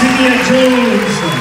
Cynthia Jones.